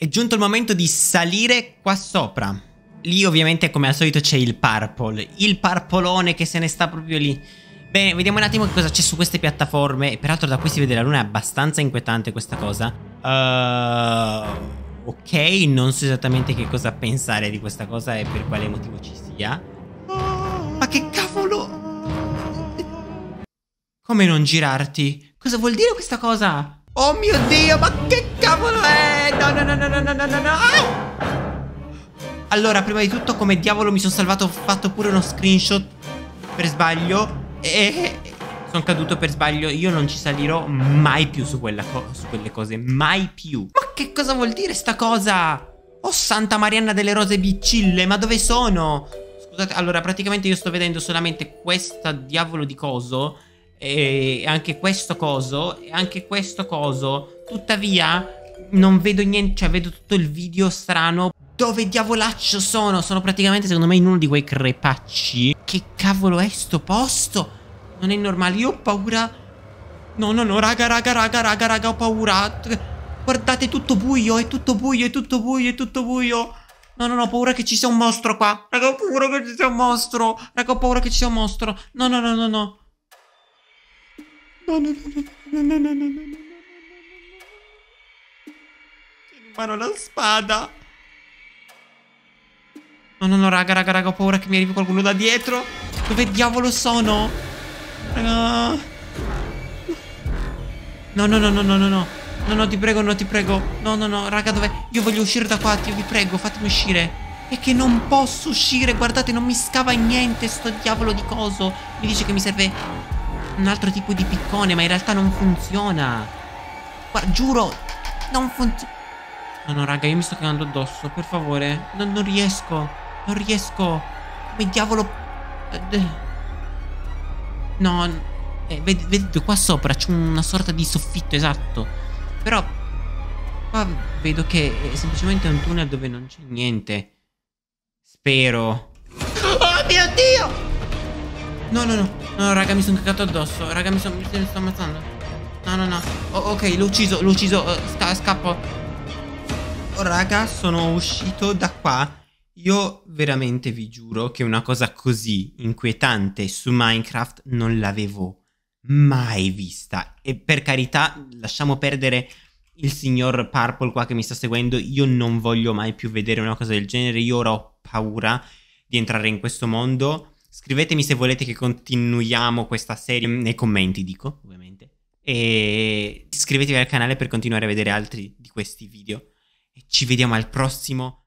È giunto il momento di salire qua sopra. Lì ovviamente come al solito c'è il purple. Il parpolone che se ne sta proprio lì. Bene, vediamo un attimo che cosa c'è su queste piattaforme. Peraltro da qui si vede la luna, è abbastanza inquietante questa cosa. Uh, ok, non so esattamente che cosa pensare di questa cosa e per quale motivo ci sia. ma che cavolo! Come non girarti? Cosa vuol dire questa cosa? Oh mio Dio, ma che no, no, no, no. Ah! Allora, prima di tutto, come diavolo mi sono salvato, ho fatto pure uno screenshot per sbaglio. E sono caduto per sbaglio. Io non ci salirò mai più su, su quelle cose. Mai più. Ma che cosa vuol dire sta cosa? Oh, Santa Marianna delle Rose Biccille, ma dove sono? Scusate, allora, praticamente io sto vedendo solamente questa diavolo di coso. E anche questo coso. E anche questo coso. Tuttavia non vedo niente, cioè vedo tutto il video strano. Dove diavolaccio sono? Sono praticamente secondo me in uno di quei crepacci. Che cavolo è sto posto? Non è normale, io ho paura. No, no, no, raga, raga, raga, raga, raga, ho paura. Guardate, è tutto buio, è tutto buio, è tutto buio, è tutto buio. No, no, no, ho paura che ci sia un mostro qua. Raga, ho paura che ci sia un mostro. Raga, ho paura che ci sia un mostro. No, no, no, no, no. No, no, no, no, no, no, no, no, mano la spada. No, no, no, raga, raga, raga, ho paura che mi arrivi qualcuno da dietro. Dove diavolo sono? Raga. No, no, no, no, no, no, no. No, no, ti prego, no, ti prego. No, no, no, raga, dove? Io voglio uscire da qua, Dio, vi prego, fatemi uscire. È che non posso uscire, guardate, non mi scava niente sto diavolo di coso. Mi dice che mi serve un altro tipo di piccone, ma in realtà non funziona. Guarda, giuro, non funziona. No, no, raga, io mi sto cagando addosso, per favore. Non, non riesco. Non riesco. Come diavolo... No, eh, ved vedete qua sopra c'è una sorta di soffitto, esatto. Però qua vedo che è semplicemente un tunnel dove non c'è niente. Spero. Oh mio Dio! No, no, no. No, raga, mi sono cagato addosso. Raga, mi, son, mi sto ammazzando. No, no, no. Oh, ok, l'ho ucciso, l'ho ucciso. Uh, sca scappo. Oh, raga, sono uscito da qua. Io veramente vi giuro che una cosa così inquietante su Minecraft non l'avevo mai vista. E per carità, lasciamo perdere il signor Purple qua che mi sta seguendo. Io non voglio mai più vedere una cosa del genere. Io ora ho paura di entrare in questo mondo. Scrivetemi se volete che continuiamo questa serie nei commenti, dico, ovviamente. E iscrivetevi al canale per continuare a vedere altri di questi video. Ci vediamo al prossimo